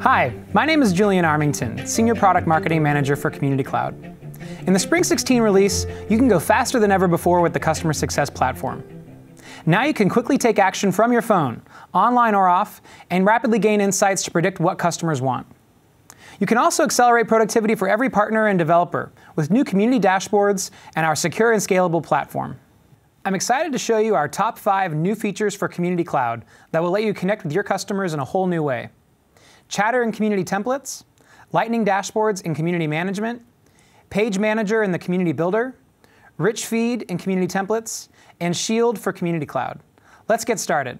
Hi, my name is Julian Armington, Senior Product Marketing Manager for Community Cloud. In the Spring 16 release, you can go faster than ever before with the Customer Success Platform. Now you can quickly take action from your phone, online or off, and rapidly gain insights to predict what customers want. You can also accelerate productivity for every partner and developer with new community dashboards and our secure and scalable platform. I'm excited to show you our top five new features for Community Cloud that will let you connect with your customers in a whole new way. Chatter and Community Templates, Lightning Dashboards in Community Management, Page Manager in the Community Builder, Rich Feed in Community Templates, and Shield for Community Cloud. Let's get started.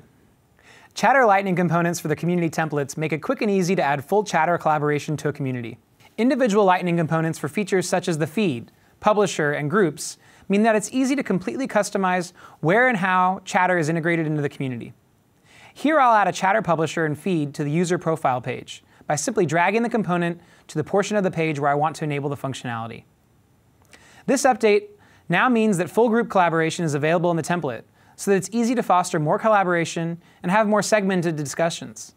Chatter Lightning components for the community templates make it quick and easy to add full chatter collaboration to a community. Individual Lightning components for features such as the feed, publisher, and groups mean that it's easy to completely customize where and how chatter is integrated into the community. Here I'll add a chatter publisher and feed to the user profile page by simply dragging the component to the portion of the page where I want to enable the functionality. This update now means that full group collaboration is available in the template, so that it's easy to foster more collaboration and have more segmented discussions.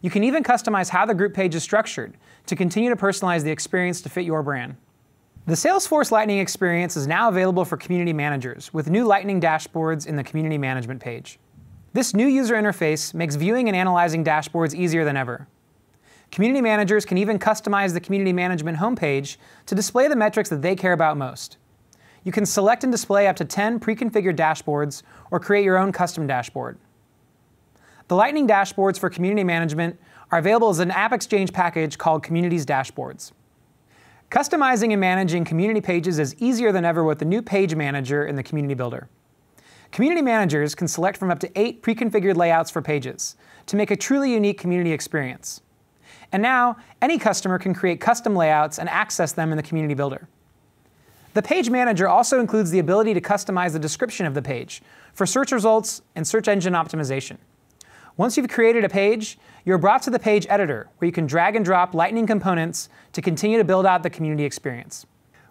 You can even customize how the group page is structured to continue to personalize the experience to fit your brand. The Salesforce Lightning experience is now available for community managers with new Lightning dashboards in the community management page. This new user interface makes viewing and analyzing dashboards easier than ever. Community managers can even customize the community management homepage to display the metrics that they care about most. You can select and display up to 10 pre-configured dashboards or create your own custom dashboard. The Lightning dashboards for community management are available as an AppExchange package called Communities Dashboards. Customizing and managing community pages is easier than ever with the new Page Manager in the Community Builder. Community managers can select from up to eight pre-configured layouts for pages to make a truly unique community experience. And now, any customer can create custom layouts and access them in the Community Builder. The Page Manager also includes the ability to customize the description of the page for search results and search engine optimization. Once you've created a page, you're brought to the page editor, where you can drag and drop Lightning components to continue to build out the community experience.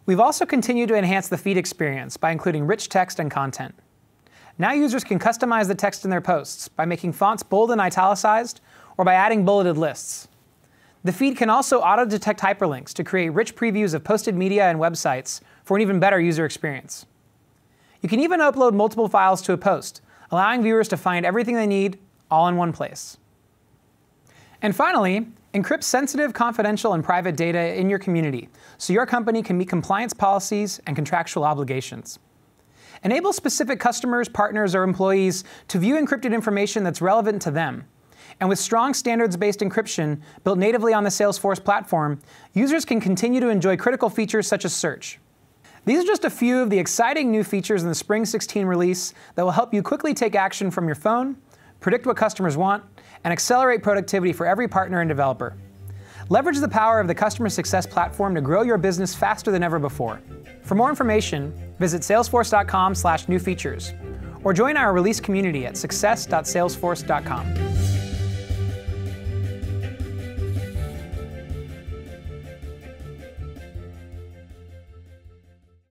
We've also continued to enhance the feed experience by including rich text and content. Now users can customize the text in their posts by making fonts bold and italicized, or by adding bulleted lists. The feed can also auto-detect hyperlinks to create rich previews of posted media and websites for an even better user experience. You can even upload multiple files to a post, allowing viewers to find everything they need all in one place. And finally, encrypt sensitive, confidential, and private data in your community so your company can meet compliance policies and contractual obligations. Enable specific customers, partners, or employees to view encrypted information that's relevant to them. And with strong standards-based encryption built natively on the Salesforce platform, users can continue to enjoy critical features such as search. These are just a few of the exciting new features in the Spring 16 release that will help you quickly take action from your phone predict what customers want, and accelerate productivity for every partner and developer. Leverage the power of the customer success platform to grow your business faster than ever before. For more information, visit salesforce.com/new features or join our release community at success.salesforce.com.